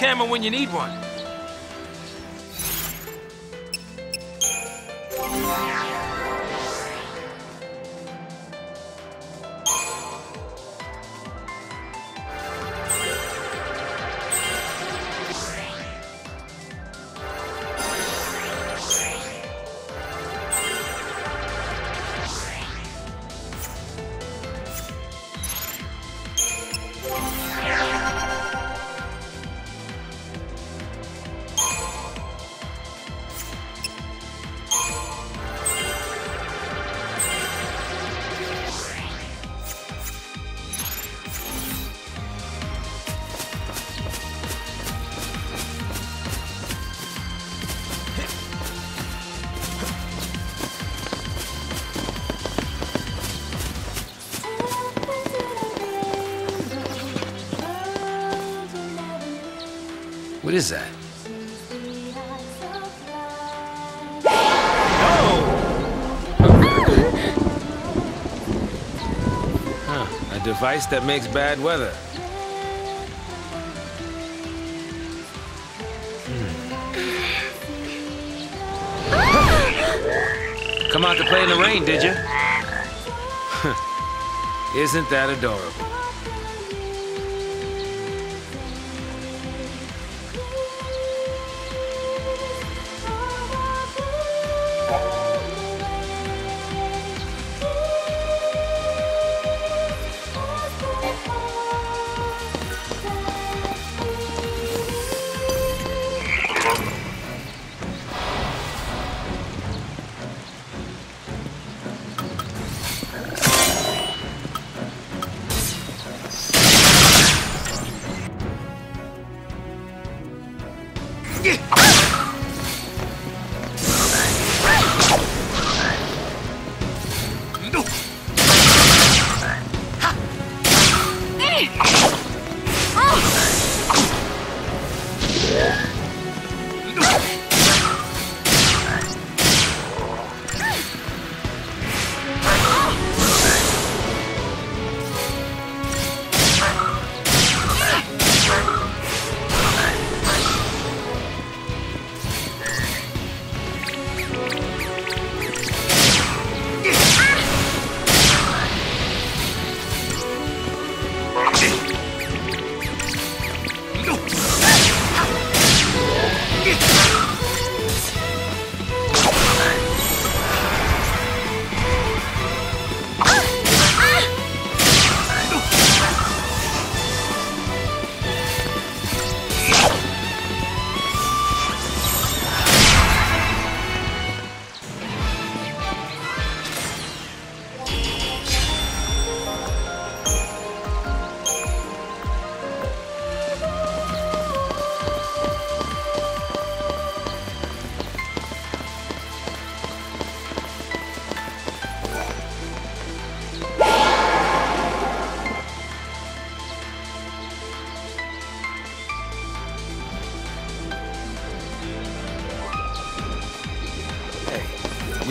camera when you need one. What is that? Huh, a device that makes bad weather. Hmm. Come out to play in the rain, did you? Isn't that adorable?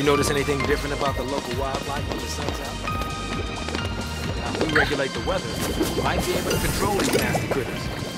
Notice anything different about the local wildlife when the sun's out? Now, if we regulate the weather, we might be able to control these nasty critters.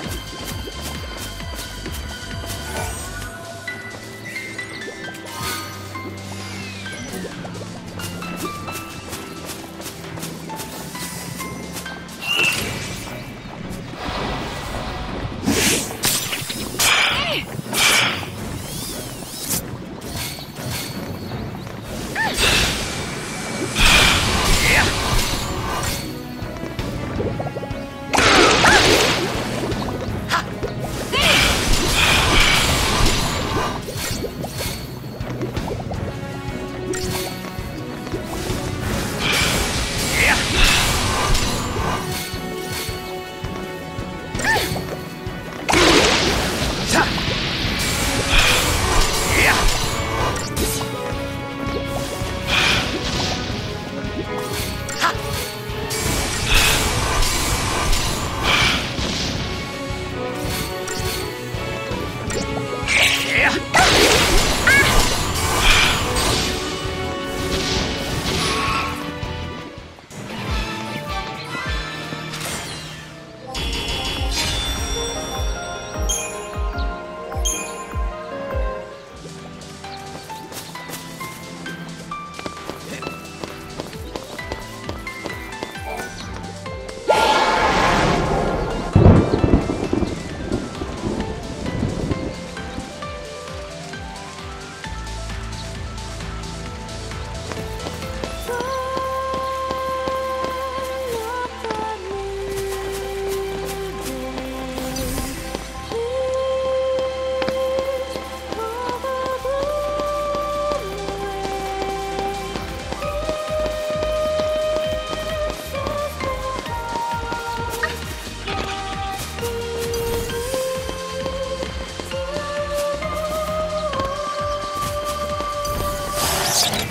Podcast.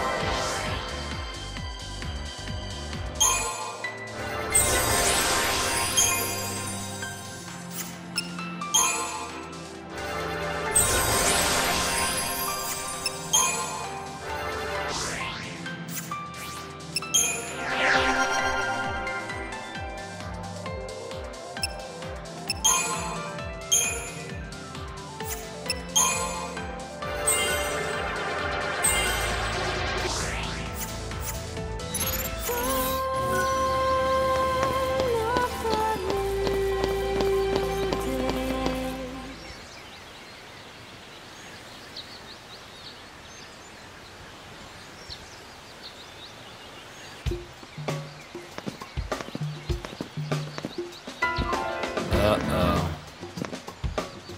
Uh-oh.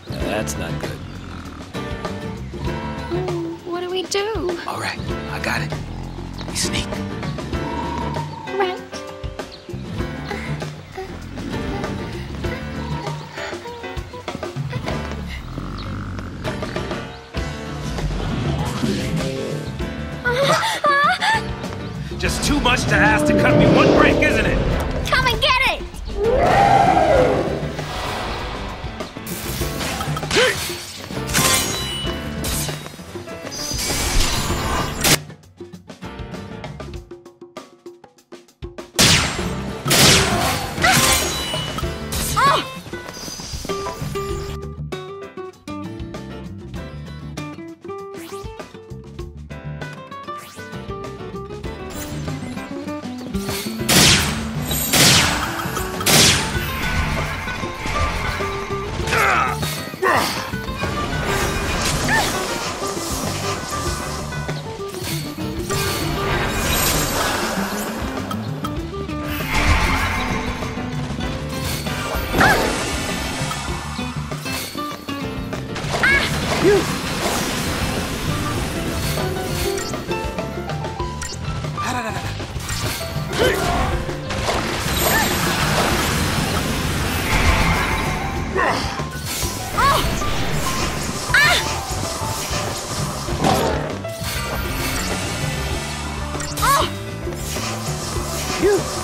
That's not good. Mm, what do we do? All right, I got it. We sneak. Right. Just too much to ask to cut me one break, Yeah.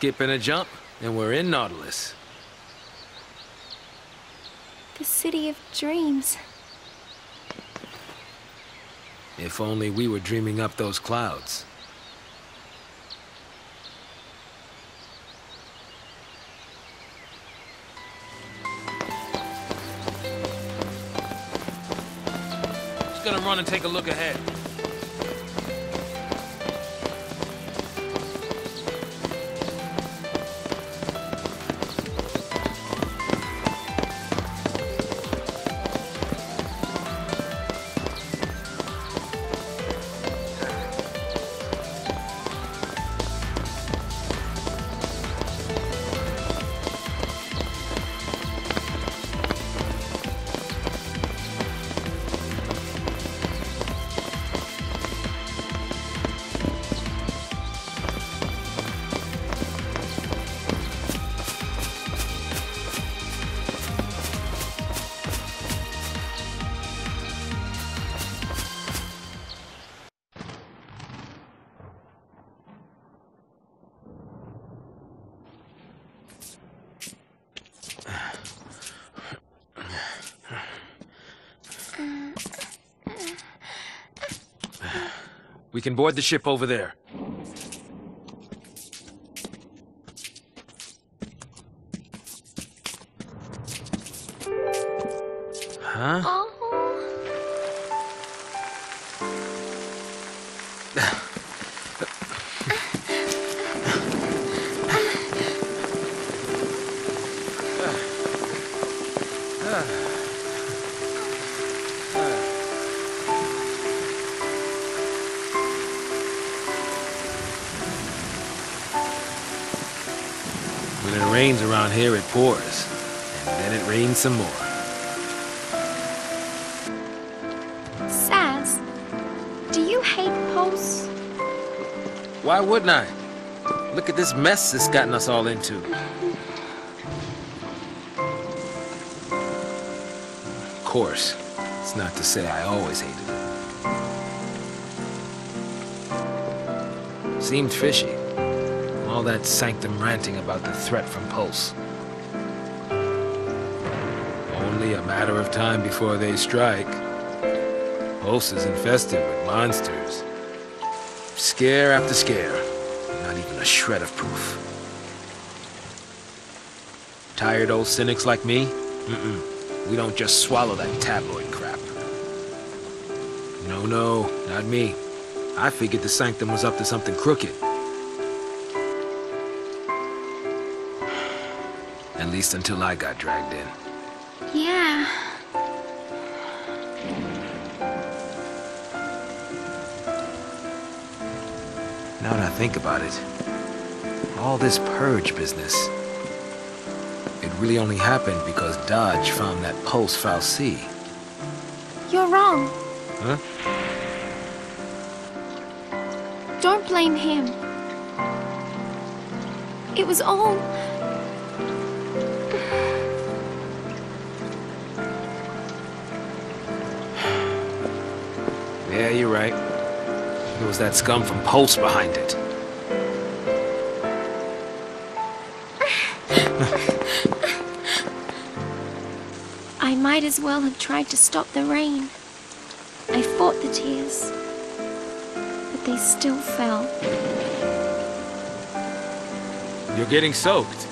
Skip and a jump, and we're in Nautilus. The city of dreams. If only we were dreaming up those clouds. Just gonna run and take a look ahead. We can board the ship over there. Rains around here, it pours. And then it rains some more. Sazh, do you hate Pulse? Why wouldn't I? Look at this mess it's gotten us all into. Of course, it's not to say I always hated it. Seemed fishy. All that sanctum ranting about the threat from Pulse. Only a matter of time before they strike. Pulse is infested with monsters. Scare after scare. Not even a shred of proof. Tired old cynics like me? Mm-mm. We don't just swallow that tabloid crap. No, no, not me. I figured the Sanctum was up to something crooked. At least until I got dragged in. Yeah. Now that I think about it, all this purge business, it really only happened because Dajh found that pulse Fal'Cie. You're wrong. Huh? Don't blame him. It was all. Yeah, you're right. It was that scum from Pulse behind it. I might as well have tried to stop the rain. I fought the tears, but they still fell. You're getting soaked.